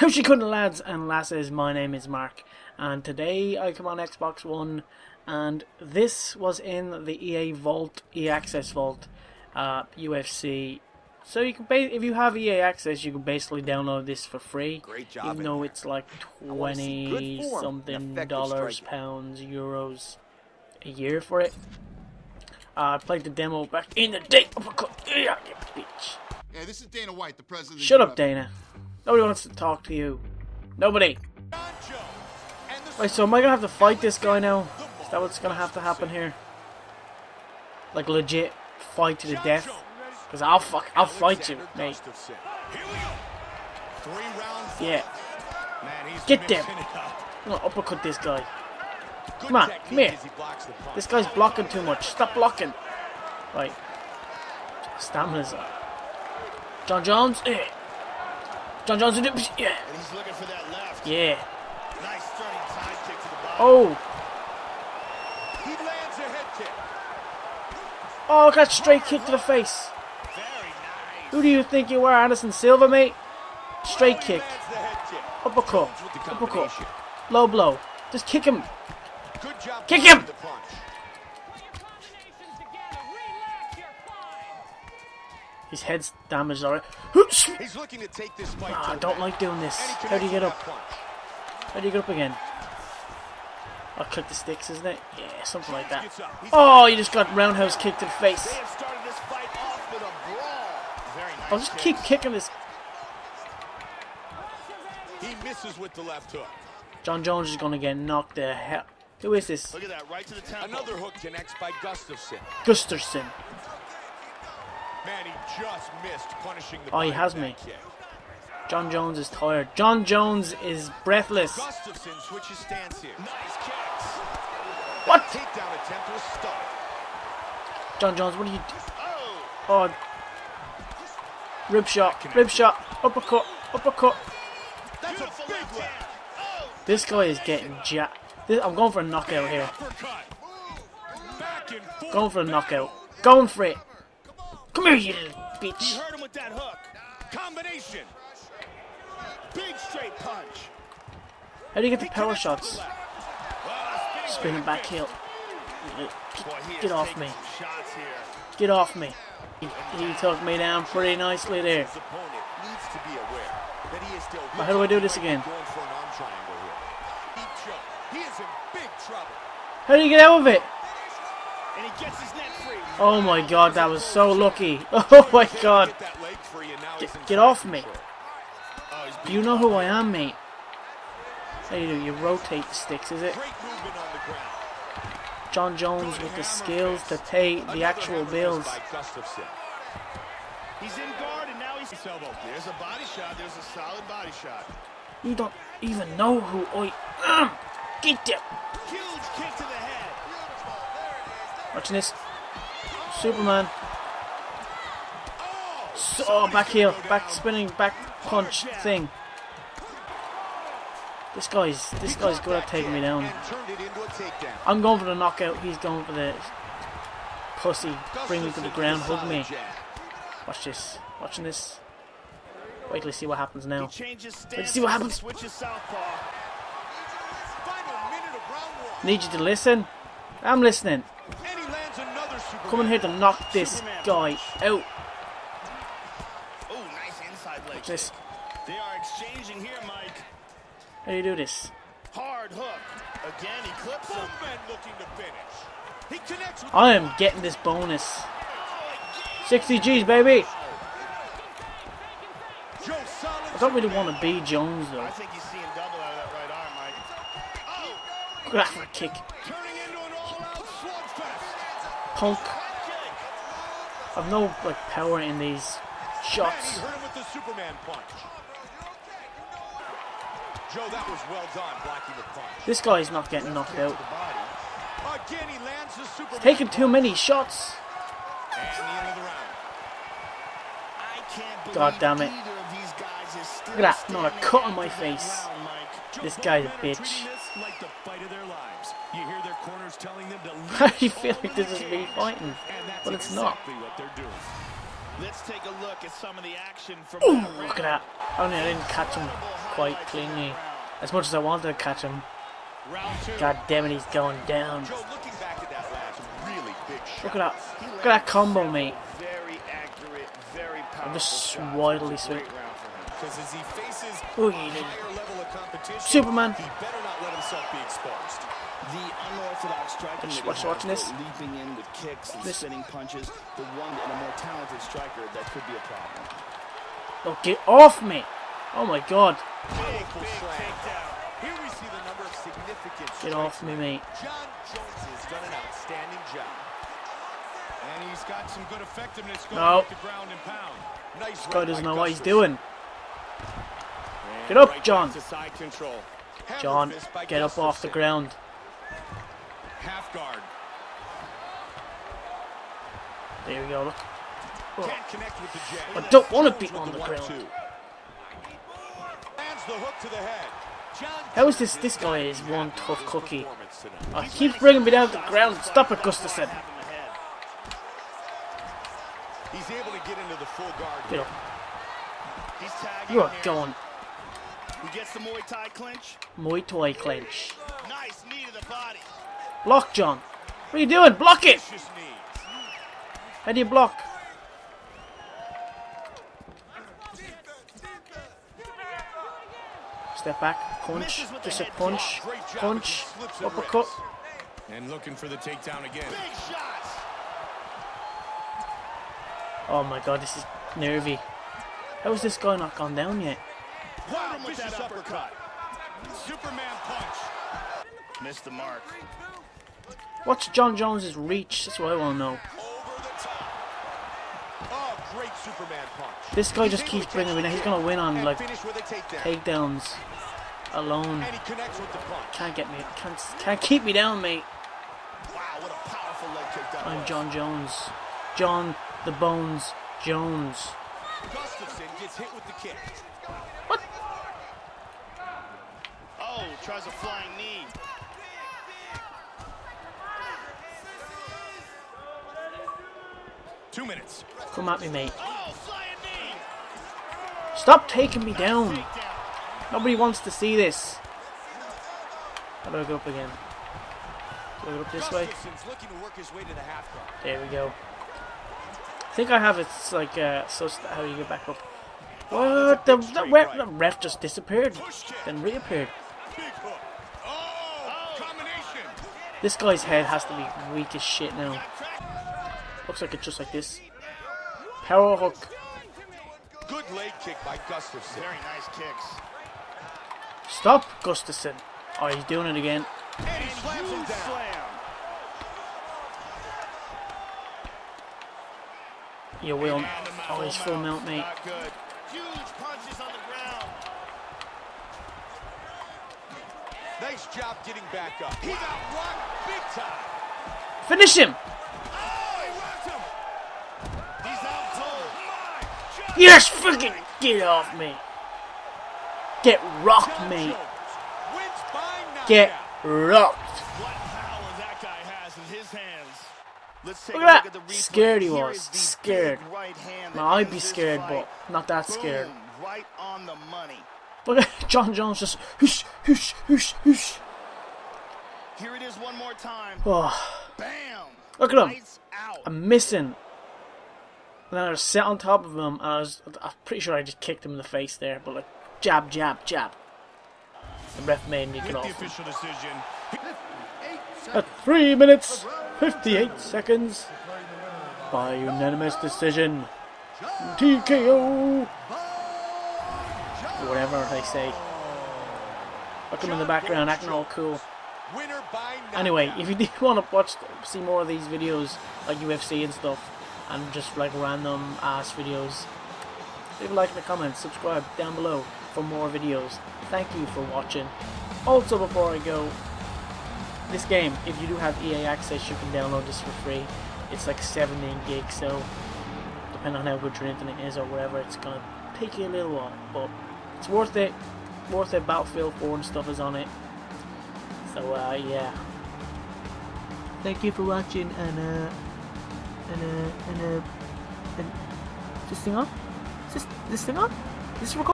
How's couldn't lads and lasses, my name is Mark and today I come on Xbox One and this was in the EA Vault, EA Access Vault, uh, UFC. So you can if you have EA Access you can basically download this for free, job, even though it's like 20 something dollars, pounds, euros a year for it. Uh, I played the demo back in the day. Uppercut. Yeah, bitch. Yeah, this is Dana White, the president. Shut up, Dana. Nobody wants to talk to you. Nobody. Wait, so am I gonna have to fight this guy now? Is that what's gonna have to happen here? Like legit fight to the death? Cause I'll fuck, I'll fight you, mate. Yeah. Get them. I'm gonna uppercut this guy. Come on, come here. This guy's blocking too much. Stop blocking. Right. Stamina's up. Jon Jones. Eh. Jon Jones. Yeah. Yeah. Oh. Oh, got straight kick to the face. Who do you think you are, Anderson Silva, mate? Straight kick. Uppercut. Uppercut. Low blow. Just kick him. Kick him! His head's damaged already. He's looking to take this fight oh, I don't like doing this. How do you get up? How do you get up again? I'll click the sticks, isn't it? Yeah, something like that. Oh, you just got roundhouse kicked in the face. I'll just keep kicking this. He misses with the left hook. Jon Jones is gonna get knocked the hell. Who is this? Look at that, right to the temple. Another hook connects by Gustafsson. Gustafsson. Man, he just missed punishing the Oh, he has me. Kick. Jon Jones is tired. Jon Jones is breathless. Gustafsson switches stance here. Nice kicks. What? Takedown attempt was stuck. Jon Jones, what are you Oh. oh. Rib shot, rib shot, uppercut, uppercut. This guy is getting jacked. I'm going for a knockout here. Going for a knockout. Going for it. Come here, you little bitch. You heard him with that hook. Combination. Big straight punch. How do you get the power shots? Spin Spinning back heel. Uh, get off me. Get off me. He, he took me down pretty nicely there. But how do I do this again? How do you get out of it? Oh my god, that was so lucky. Oh my god. Get, get off me. Do oh, you know who I am, mate? How you do? You rotate the sticks, is it? Jon Jones with the skills to pay the actual bills. He's in guard and now he's There's a body shot. There's a solid body shot. You don't even know who I am. Get them. Huge kick to the head. Watching this. Superman. So, oh, back heel, back spinning, back punch thing. This guy's this guy's good at taking me down. I'm going for the knockout. He's going for the pussy. Bring me to the ground. Hug me. Watch this. Watching this. Wait till you see what happens now. Wait till see what happens. Need you to listen. I'm listening. Coming here to knock this guy out. Watch this. They are exchanging here, Mike. How do you do this? Hard hook. Again, he clips him. looking to finish. He connects I am getting this bonus. 60 G's, baby. I don't really want to be Jones, though. I think he's seeing double out of that right arm, Mike. Good for a kick. Punk. I've no like power in these shots. Joe, that was well done, blocking the punch. This guy's not getting knocked out. Again, he lands the He's taking too many shots. God damn it. Look at that, not a cut on my face. This guy's a bitch. How do you feel like this is me fighting, but it's not. Let's take a look at some of the action from Ooh, look at that. Only I didn't catch him quite cleanly. As much as I wanted to catch him. God damn it, he's going down. Joe, looking back at that last really big shot. Look at that. Look at that combo, mate. Very accurate, very powerful. I'm just wildly It's a great sweet. Round for him. Because as he faces Ooh, a did. higher level of competition, Superman. he better not let himself be exposed. The unorthodox striking Just that watch- watching this. the leaping in with kicks and This- spinning punches, the one and a more talented striker that could be a problem. Oh, get off me! Oh my god. Big, big takedown. Here we see the number of significant Get off me, mate. Jon Jones has done an outstanding job. And he's got some good effectiveness going No. with the ground and pound. Nice This guy doesn't know what he's doing. Get up, Jon. back to side control. Hammer Jon, get up off the ground. Half guard. There we go, look. Oh, Can't connect with the jab. I don't want to be on the ground. two. Lands the hook to the head. Jon How is this- this guy is one tough cookie. I keep bringing me down to the ground. Stop it, Gustafsson. Tap in the head. He's able to get into the full guard. Get up. You are going He gets the Muay Thai clinch. Muay Thai clench. Nice knee to the body. Block, Jon. What are you doing? Block it! Vicious. How do you block? Step back, punch, Misses with just a punch, punch, with the and uppercut. And looking for the takedown again. Oh my god, this is nervy. How is this guy not gone down yet? Wow, with that uppercut. Superman punch. Missed the mark. What's Jon Jones's reach? That's what I want to know. Over the top. Oh, great Superman punch. This guy just keeps bringing me catch. He's gonna win on like finish with a takedown. takedowns alone. And he connects with the punch. Can't get me. Can't can't keep me down, mate. Wow, what a powerful leg kick that I'm was. Jon Jones. Jon the Bones Jones. Gustafsson gets hit with the kick. What? Oh, tries a flying knee. Two minutes. Come at me, mate. Oh. Stop taking me down. Nobody wants to see this. How do I go up again? Do I go up this way? Gustafsson's looking to work his way to the half guard. There we go. I think I have it. It's like uh, so. How you get back up? What? The, the, ref, the ref just disappeared, then reappeared. Big hook. Oh, combination. This guy's head has to be weak as shit now. Looks like it's just like this. Power hook. Good leg kick by Gustafsson. Very nice kicks. Stop, Gustafsson. Oh, he's doing it again. And he slams him down. slam. You will. And the mount. Oh, he's full mount, mate. Huge punches on the ground. Nice job getting back up. He got rocked big time. Finish him! Oh, he him. He's out cold. Yes, fucking get off me. Get rocked, mate. Jones wins by. Get rocked. What power that guy has in his hands. Let's take Look at that. at the replay. Scared he was. Scared. Right Now, I'd be scared, but not that scared. Right on the money. Look at Jon Jones just whoosh, whoosh, whoosh, whoosh. Here it is one more time. Oh, Bam. look at him. I'm missing. And then I was sat on top of him, and I was, I'm pretty sure I just kicked him in the face there, but like, jab, jab, jab. The ref made me get off official decision. At 3 minutes, 58 seconds, by unanimous decision, TKO. Whatever they say. Look him in the background acting all cool. Winner by knockout. Anyway, if you do want to watch, see more of these videos, like UFC and stuff, and just like random ass videos, leave a like in the comments, subscribe down below for more videos. Thank you for watching. Also, before I go, this game, if you do have EA access, you can download this for free. It's like 17 gigs, so depending on how good your internet is or whatever, it's gonna take you a little while, but it's worth it. Worth it. Battlefield 4 and stuff is on it. So uh, yeah. Thank you for watching and uh and uh and uh and is this thing on? Is this this thing on? Is this recording?